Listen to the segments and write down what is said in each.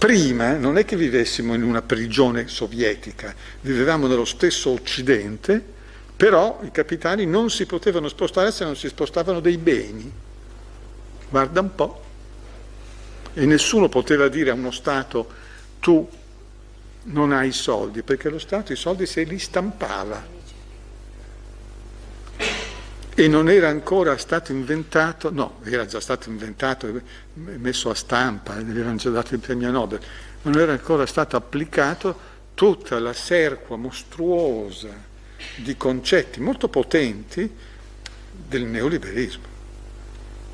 prima non è che vivessimo in una prigione sovietica, vivevamo nello stesso Occidente, però i capitali non si potevano spostare se non si spostavano dei beni. Guarda un po'. E nessuno poteva dire a uno Stato tu non hai soldi, perché lo Stato i soldi se li stampava e non era ancora stato inventato, no, era già stato inventato messo a stampa, gli avevano già dato il premio Nobel, ma non era ancora stato applicato tutta la serqua mostruosa di concetti molto potenti del neoliberismo,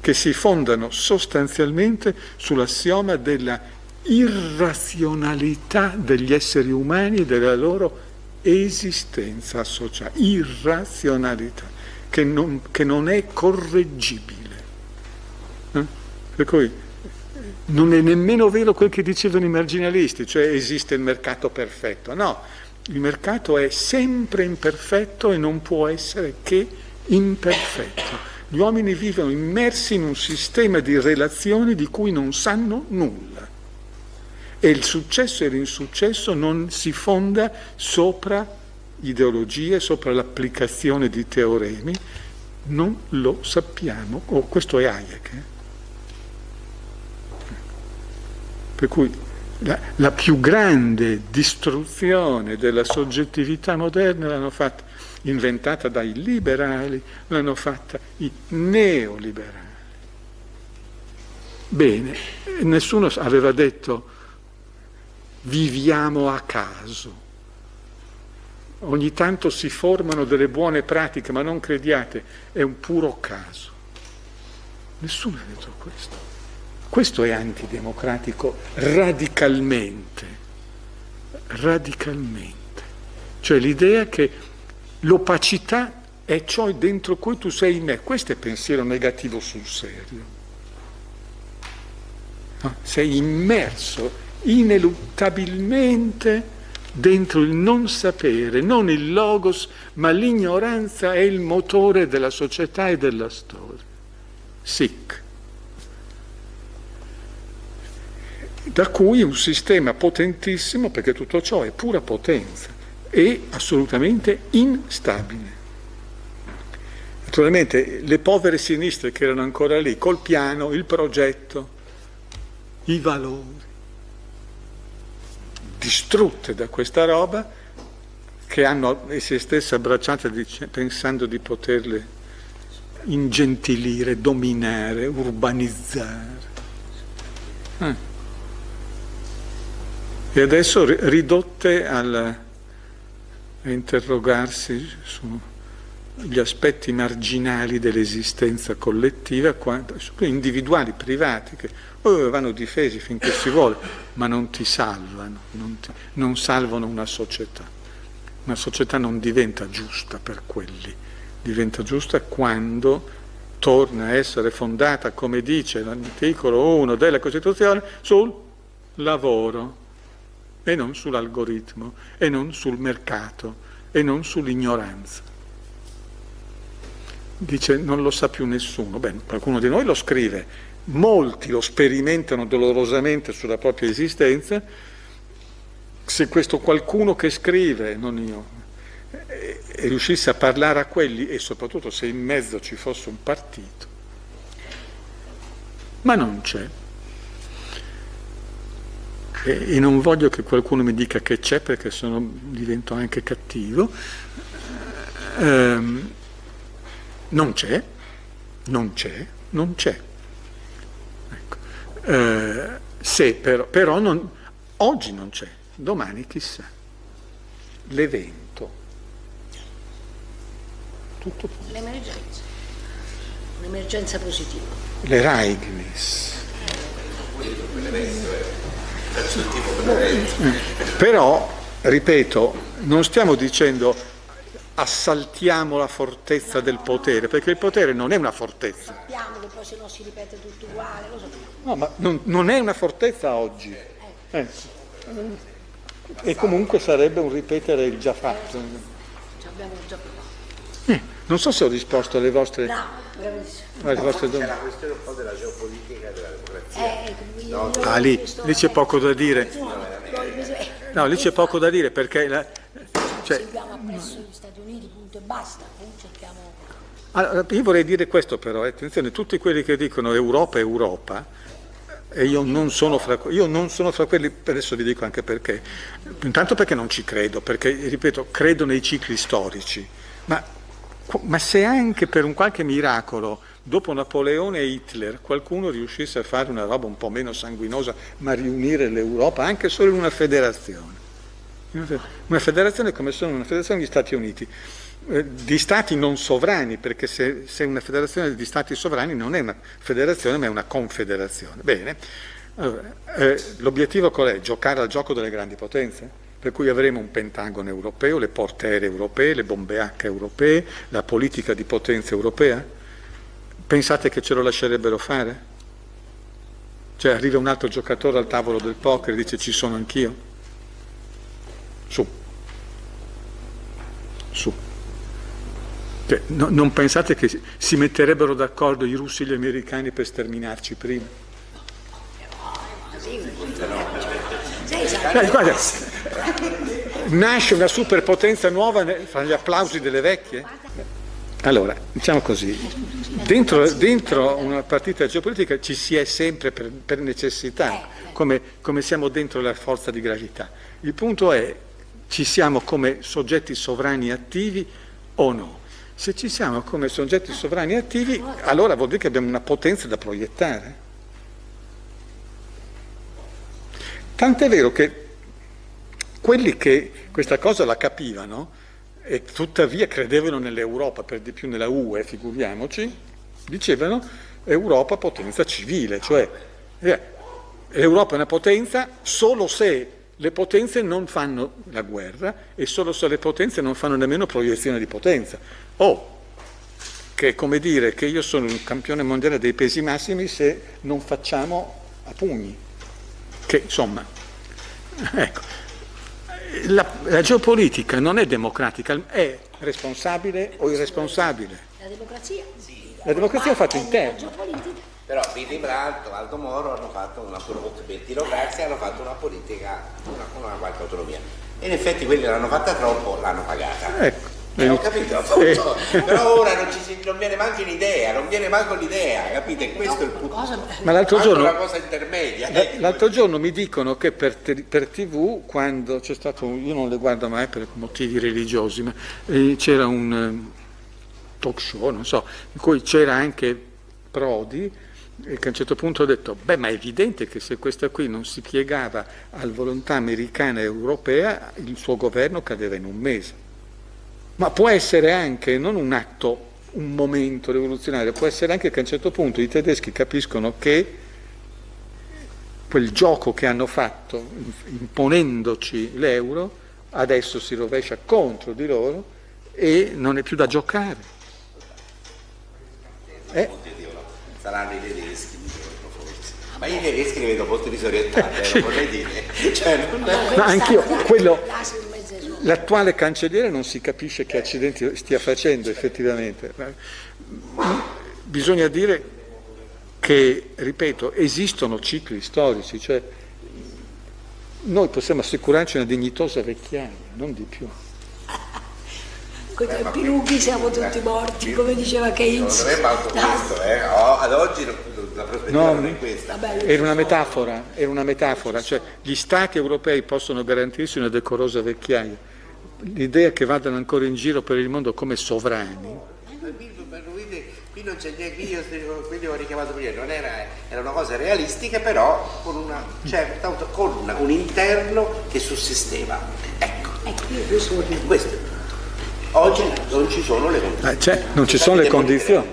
che si fondano sostanzialmente sull'assioma della irrazionalità degli esseri umani e della loro esistenza sociale, irrazionalità che non, che non è correggibile. Eh? Per cui non è nemmeno vero quel che dicevano i marginalisti, cioè esiste il mercato perfetto. No, il mercato è sempre imperfetto e non può essere che imperfetto. Gli uomini vivono immersi in un sistema di relazioni di cui non sanno nulla. E il successo e l'insuccesso non si fonda sopra ideologie, sopra l'applicazione di teoremi, non lo sappiamo. Oh, questo è Hayek. Eh? Per cui la, la, più grande distruzione della soggettività moderna l'hanno fatta, inventata dai liberali, l'hanno fatta i neoliberali. Bene, nessuno aveva detto viviamo a caso ogni tanto si formano delle buone pratiche, ma non crediate, è un puro caso. Nessuno ha detto questo. Questo è antidemocratico radicalmente, radicalmente. Cioè l'idea che l'opacità è ciò dentro cui tu sei in me. Questo è pensiero negativo sul serio. No? Sei immerso ineluttabilmente dentro il non sapere, non il logos, ma l'ignoranza è il motore della società e della storia. Sic. Da cui un sistema potentissimo, perché tutto ciò è pura potenza, e assolutamente instabile. Naturalmente le povere sinistre che erano ancora lì, col piano, il progetto, i valori, distrutte da questa roba che hanno se stesse abbracciate pensando di poterle ingentilire, dominare, urbanizzare. Eh. E adesso ridotte al, a interrogarsi sugli aspetti marginali dell'esistenza collettiva, individuali, privati, che poi vanno difesi finché si vuole, ma non ti salvano, non, ti, non salvano una società. Una società non diventa giusta per quelli, diventa giusta quando torna a essere fondata, come dice l'articolo 1 della Costituzione, sul lavoro e non sull'algoritmo e non sul mercato e non sull'ignoranza. Dice non lo sa più nessuno, beh, qualcuno di noi lo scrive, molti lo sperimentano dolorosamente sulla propria esistenza, se questo qualcuno che scrive, non io, e riuscisse a parlare a quelli e soprattutto se in mezzo ci fosse un partito, ma non c'è. E, e non voglio che qualcuno mi dica che c'è perché sennò divento anche cattivo. Ehm, non c'è, non c'è, non c'è. Eh, se però, però non, oggi non c'è, domani chissà. L'evento. Tutto punto. L'emergenza. Un'emergenza positiva. L'Ereignis. Però, ripeto, non stiamo dicendo assaltiamo la fortezza del potere, perché il potere non è una fortezza. Sappiamo che poi se no si ripete tutto uguale, lo sappiamo. No, ma non, non è una fortezza oggi. Eh. E comunque sarebbe un ripetere il già fatto. Ci abbiamo già provato. Eh, non so se ho risposto alle vostre, no, alle vostre domande. C'è la questione un po' della geopolitica e della democrazia Eh, Ah, lì, lì c'è poco da dire. No, eh, No, lì c'è poco da dire perché... la- cioè, Seguiamo appresso gli Stati Uniti, punto e basta. Poi cerchiamo... allora, io vorrei dire questo però, eh, attenzione, tutti quelli che dicono Europa, Europa, e io non sono fra, io non sono fra quelli, adesso vi dico anche perché, intanto perché non ci credo, perché, ripeto, credo nei cicli storici, ma, ma se anche per un qualche miracolo, dopo Napoleone e Hitler, qualcuno riuscisse a fare una roba un po' meno sanguinosa, ma riunire l'Europa anche solo in una federazione, una federazione come sono una federazione degli Stati Uniti, eh, di stati non sovrani, perché se, se una federazione di stati sovrani non è una federazione ma è una confederazione. Bene, allora, eh, l'obiettivo qual è? Giocare al gioco delle grandi potenze? Per cui avremo un pentagono europeo, le porte aeree europee, le bombe H europee, la politica di potenza europea? Pensate che ce lo lascerebbero fare? Cioè arriva un altro giocatore al tavolo del poker e dice ci sono anch'io? Su. Su. Cioè, no- non pensate che si- metterebbero d'accordo i russi e gli americani per sterminarci prima? Eh, guarda, nasce una superpotenza nuova fra gli applausi delle vecchie? Allora, diciamo così, dentro, dentro una partita geopolitica ci si è sempre per, per necessità, come, come siamo dentro la forza di gravità. Il punto è, ci siamo come soggetti sovrani attivi o no? Se ci siamo come soggetti sovrani attivi, allora vuol dire che abbiamo una potenza da proiettare. Tant'è vero che quelli che questa cosa la capivano e tuttavia credevano nell'Europa, per di più nella UE, figuriamoci, dicevano Europa potenza civile, cioè eh, l'Europa è una potenza solo se le potenze non fanno la guerra e solo se le potenze non fanno nemmeno proiezione di potenza. O che è come dire che io sono un campione mondiale dei pesi massimi se non facciamo a pugni. Che insomma, ecco, la, la geopolitica non è democratica, è responsabile o irresponsabile. la democrazia. La democrazia è un fatto Però Viti Brandt, Aldo Moro hanno fatto una hanno fatto una politica una, con una qualche autonomia. E in effetti quelli l'hanno fatta troppo, l'hanno pagata. Ecco. Eh, ho capito, appunto. però ora non, ci si- non viene manco un'idea, non viene manco l'idea, capite? Questo è il punto. Cosa- Ma l'altro giorno, una cosa intermedia. l- l'altro giorno mi dicono che per, te- per tv, quando c'è stato, io non le guardo mai per motivi religiosi, ma eh, c'era un eh, talk show, non so, in cui c'era anche Prodi, e che a un certo punto ha detto, beh ma è evidente che se questa qui non si piegava alla volontà americana e europea, il suo governo cadeva in un mese. Ma può essere anche non un atto, un momento rivoluzionario, può essere anche che a un certo punto i tedeschi capiscono che quel gioco che hanno fatto imponendoci l'euro adesso si rovescia contro di loro e non è più da giocare. Eh? Saranno i tedeschi, mi dicono forse. Ma io i tedeschi li vedo molto disorientati, eh, vorrei dire. Cioè, non Ma anch'io, quello, l'attuale cancelliere non si capisce che accidenti stia facendo effettivamente. Bisogna dire che, ripeto, esistono cicli storici, cioè noi possiamo assicurarci una dignitosa vecchiaia, non di più. Con i tempi lunghi siamo tutti morti, come diceva Keynes. non è manco questo, eh. Oh, ad oggi la prospettiva No, non è questa. Vabbè, Era una metafora, era una metafora, cioè gli stati europei possono garantirsi una decorosa vecchiaia. L'idea che vadano ancora in giro per il mondo come sovrani, qui non c'è niente, qui io quindi ho richiamato prima, non era, era una cosa realistica, però con, una, certa, auto- con una- un interno che sussisteva. Ecco, Ecco, io questo questo è punto. Oggi non ci sono le condizioni. Eh, cioè, non ci sono le condizioni,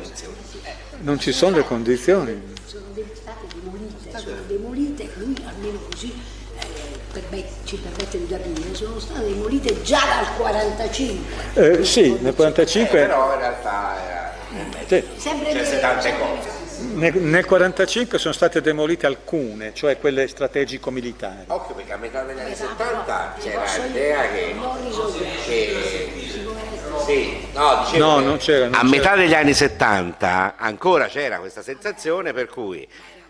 non ci sono le condizioni. sono state demolite, sono demolite, lui almeno così eh, ci permette di capire, sono state demolite già dal 45. Eh, sì, nel Eh, 45, però in realtà era, sì, Sempre c'è le- tante cose. nel, nel 45 sono state demolite alcune, cioè quelle strategico-militari. Occhio perché a metà degli anni Esatto, 70 ti c'era l'idea che, che sì, no, dicevo No, che non c'era, non a c'era. metà degli anni 70 ancora c'era questa sensazione per cui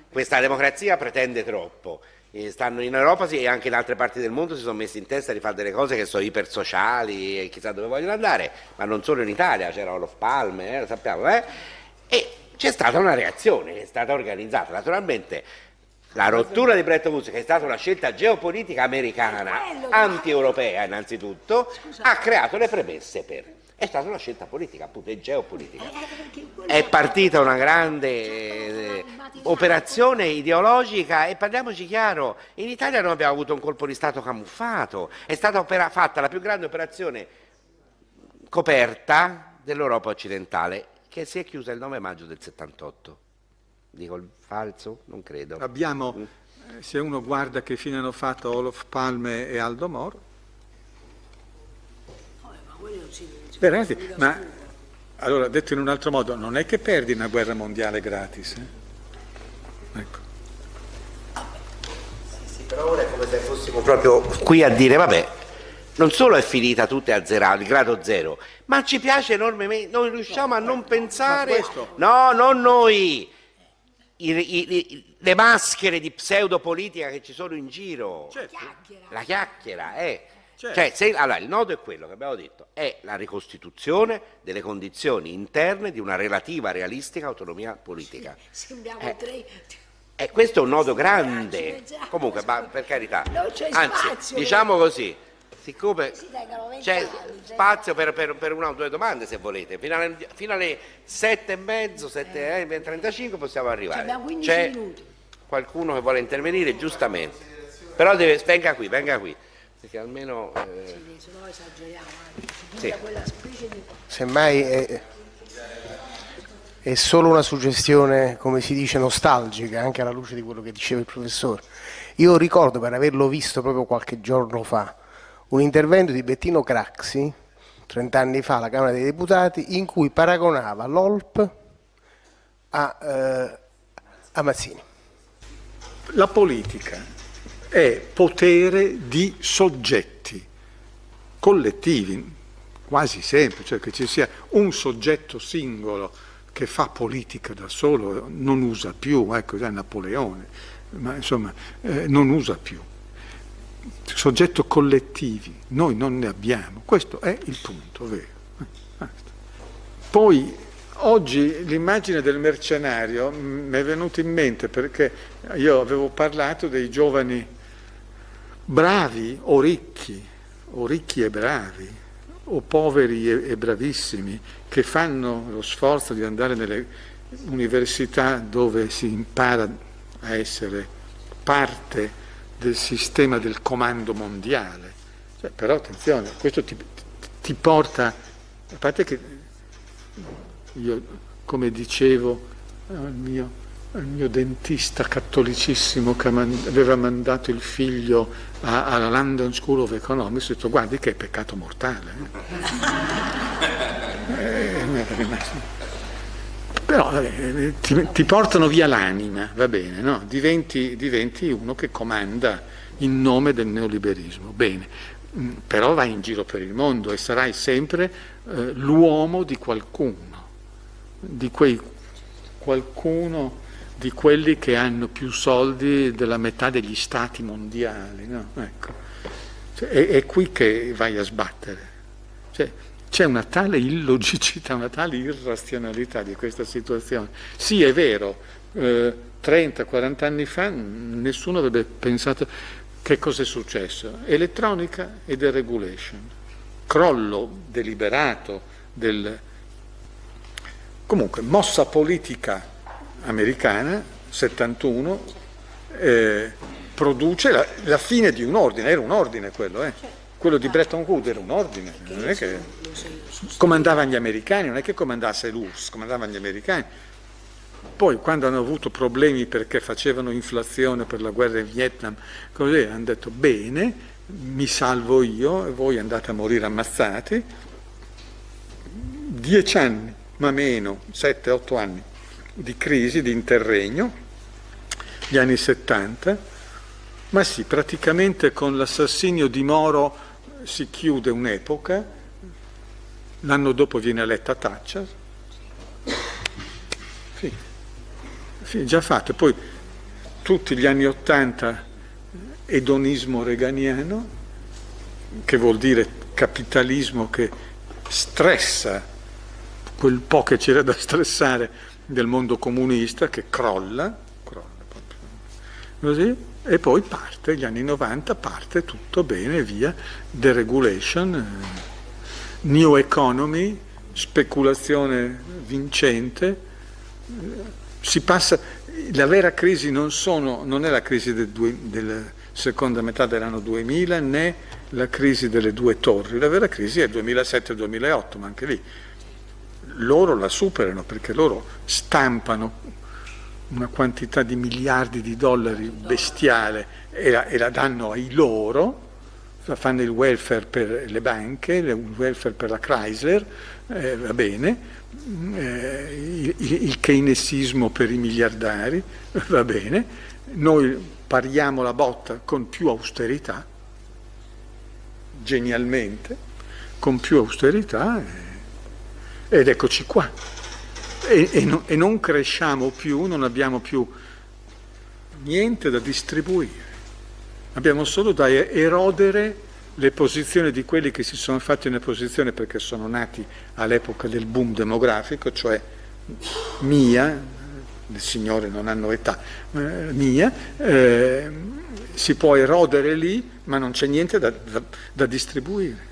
questa democrazia pretende troppo. Eh, stanno in Europa sì, e anche in altre parti del mondo si sono messi in testa di fare delle cose che sono ipersociali e chissà dove vogliono andare, ma non solo in Italia, c'era Olof Palme, eh, lo sappiamo, eh? e c'è stata una reazione che è stata organizzata. Naturalmente la rottura di Bretton Woods, che è stata una scelta geopolitica americana, anti-europea innanzitutto, ha creato le premesse per. È stata una scelta politica, appunto, è geopolitica. È partita una grande eh, operazione ideologica e parliamoci chiaro, in Italia noi abbiamo avuto un colpo di Stato camuffato, è stata fatta la più grande operazione coperta dell'Europa occidentale che si è chiusa il 9 maggio del 78. Dico il falso? Non credo. Abbiamo, mm. eh, se uno guarda che fine hanno fatto Olof Palme e Aldo Moro, Veramente, ma allora detto in un altro modo, non è che perdi una guerra mondiale gratis. Eh? Ecco. Sì, sì, però ora è come se fossimo proprio qui a dire, vabbè, non solo è finita tutta a zero, al grado zero, ma ci piace enormemente, noi riusciamo a non pensare, no, non noi, i, i, le maschere di pseudopolitica che ci sono in giro, certo. la chiacchiera, eh. Certo. Cioè, se, allora, il nodo è quello che abbiamo detto, è la ricostituzione delle condizioni interne di una relativa realistica autonomia politica. Sì, sembriamo eh. tre. eh, questo è un nodo grande, comunque, ma per carità, anzi, diciamo così, siccome c'è spazio per, per, per, una o due domande se volete, fino alle, fino alle 7 e mezzo, 7 e 35 possiamo arrivare. C'è qualcuno che vuole intervenire, giustamente, però deve, venga qui, venga qui, perché almeno... Eh... Sì, se no esageriamo, eh. sì. quella specie di... Semmai è, è solo una suggestione, come si dice, nostalgica, anche alla luce di quello che diceva il professore. Io ricordo per averlo visto proprio qualche giorno fa, un intervento di Bettino Craxi, 30 anni fa alla Camera dei Deputati, in cui paragonava l'OLP a, eh, a Mazzini. La politica è potere di soggetti collettivi, quasi sempre, cioè che ci sia un soggetto singolo che fa politica da solo, non usa più, ecco già Napoleone, ma insomma eh, non usa più soggetto collettivi, noi non ne abbiamo, questo è il punto vero. Poi oggi l'immagine del mercenario mi è venuta in mente perché io avevo parlato dei giovani bravi o ricchi, o ricchi e bravi, o poveri e, bravissimi, che fanno lo sforzo di andare nelle università dove si impara a essere parte del sistema del comando mondiale. Cioè, però attenzione, questo ti, ti, porta, a parte che io, come dicevo al mio, al mio dentista cattolicissimo che aveva mandato il figlio alla London School of Economics, ho detto guardi che è peccato mortale. Eh, eh però vabbè, ti, ti, portano via l'anima, va bene, no? diventi, diventi, uno che comanda in nome del neoliberismo, bene, mm, però vai in giro per il mondo e sarai sempre eh, l'uomo di qualcuno, di quei qualcuno di quelli che hanno più soldi della metà degli stati mondiali, no? ecco. cioè, è, è, qui che vai a sbattere. Cioè, c'è una tale illogicità, una tale irrazionalità di questa situazione. Sì, è vero, eh, 30-40 anni fa nessuno avrebbe pensato che cosa è successo. Elettronica e deregulation, crollo deliberato del... Comunque, mossa politica americana, 71, eh, produce la, la, fine di un ordine, era un ordine quello, eh quello di Bretton Woods era un ordine, non è che comandavano gli americani, non è che comandasse l'URSS, comandavano gli americani. Poi quando hanno avuto problemi perché facevano inflazione per la guerra in Vietnam, così hanno detto bene, mi salvo io e voi andate a morire ammazzati. Dieci anni, ma meno, sette, otto anni di crisi, di interregno, gli anni 70, ma sì, praticamente con l'assassinio di Moro si chiude un'epoca, l'anno dopo viene eletta Thatcher, sì, già fatto, poi tutti gli anni Ottanta edonismo reganiano, che vuol dire capitalismo che stressa quel po' che c'era da stressare del mondo comunista, che crolla, crolla così, e poi parte, gli anni 90 parte tutto bene, via, deregulation, eh, new economy, speculazione vincente, eh, si passa, la vera crisi non, sono, non è la crisi del, della seconda metà dell'anno 2000 né la crisi delle due torri, la vera crisi è il 2007-2008, ma anche lì loro la superano perché loro stampano una quantità di miliardi di dollari bestiale e la, e la danno ai loro, fanno il welfare per le banche, il welfare per la Chrysler, eh, va bene, eh, il, il keynesismo per i miliardari, va bene, noi pariamo la botta con più austerità, genialmente, con più austerità eh, ed eccoci qua. E, e, no, e non cresciamo più, non abbiamo più niente da distribuire, abbiamo solo da erodere le posizioni di quelli che si sono fatti una posizione perché sono nati all'epoca del boom demografico, cioè mia, le signore non hanno età, eh, mia, eh, si può erodere lì, ma non c'è niente da, da, da distribuire.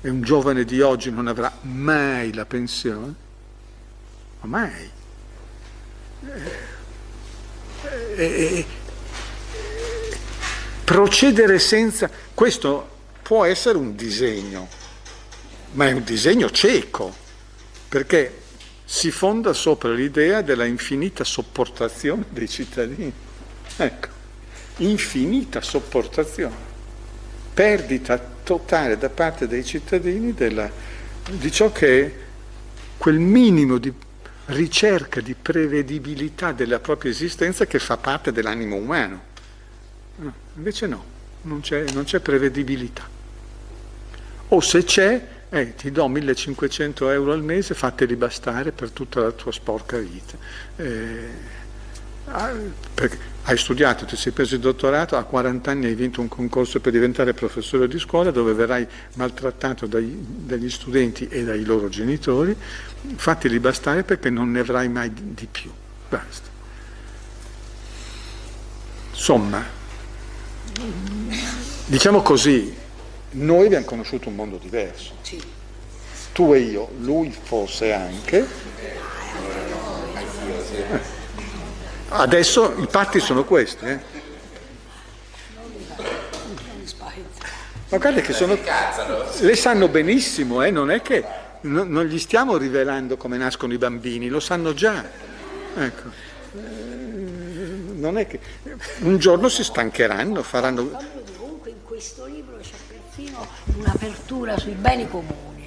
E un giovane di oggi non avrà mai la pensione, ma mai. Eh, eh, procedere senza... Questo può essere un disegno, ma è un disegno cieco, perché si fonda sopra l'idea della infinita sopportazione dei cittadini. Ecco, infinita sopportazione, perdita totale da parte dei cittadini della, di ciò che è quel minimo di ricerca di prevedibilità della propria esistenza che fa parte dell'animo umano. No, invece no, non c'è, non c'è prevedibilità. O se c'è, eh, ti do 1500 euro al mese, fateli bastare per tutta la tua sporca vita. Eh, ah, hai studiato, ti sei preso il dottorato, a 40 anni hai vinto un concorso per diventare professore di scuola dove verrai maltrattato dai, dagli studenti e dai loro genitori, fateli bastare perché non ne avrai mai di, più. Basta. Insomma, diciamo così, noi abbiamo conosciuto un mondo diverso. Tu e io, lui forse anche. Adesso i patti sono questi. Eh? Ma guarda che sono... Le sanno benissimo, eh? non è che non gli stiamo rivelando come nascono i bambini, lo sanno già. Ecco. Eh, non è che un giorno si stancheranno, faranno... Comunque in questo libro c'è perfino un'apertura sui beni comuni.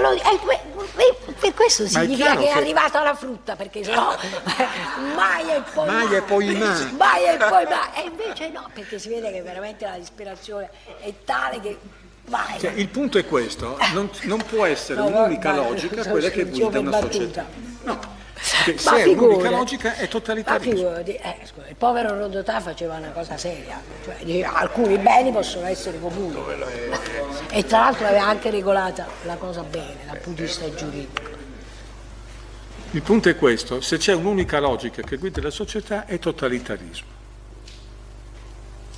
Lo, eh, per questo significa che è arrivata la frutta, perché sennò mai e poi mai. mai. E poi mai. mai e poi mai. E invece no, perché si vede che veramente la disperazione è tale che Vai. Cioè, il punto è questo, non, non può essere no, un'unica no, logica quella che guida una società. No, che se è l'unica logica è totalitarismo. Eh, scusa, il povero Rodotà faceva una cosa seria, cioè, alcuni beni possono essere comuni e tra l'altro aveva anche regolata la cosa bene dal punto di vista giuridico. Il punto è questo, se c'è un'unica logica che guida la società è totalitarismo.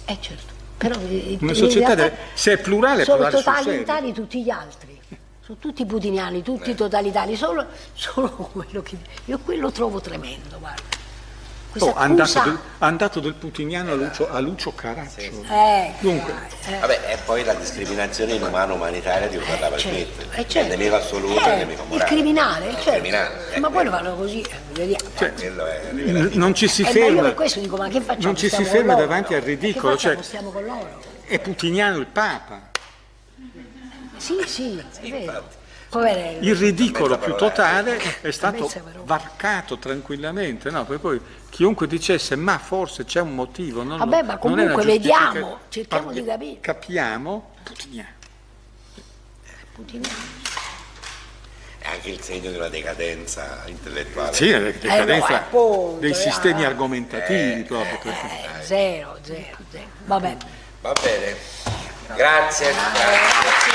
Eh certo, però una società deve, se è plurale sono totalitari tutti gli altri sono tutti putiniani, tutti Beh. totalitari, solo, solo, quello che... Io quello trovo tremendo, guarda. Oh, ha andato, del, andato del putiniano a Lucio, a Lucio Caraccio. Sì. Eh, Dunque. Eh. Vabbè, e poi la discriminazione inumana umanitaria di cui parlava certo, il. Eh, certo. Il nemico assoluto eh, il nemico morale. Il criminale, certo. il criminale. Ma poi lo fanno così, eh. Cioè, non ci si ferma. per questo dico, ma che facciamo? Non ci si ferma davanti al ridicolo. Cioè, stiamo con loro. È putiniano il Papa. Sì, sì, è vero. Poverello. Il ridicolo più totale è stato varcato tranquillamente, no? Perché poi chiunque dicesse ma forse c'è un motivo, non Vabbè, lo, ma comunque vediamo, cerchiamo di capire. Capiamo, putiniano. Putiniano. anche il segno di una decadenza intellettuale. Sì, la decadenza eh no, dei sistemi eh, argomentativi eh, proprio. Eh, zero, zero, zero. Vabbè. Va bene. Grazie. Grazie.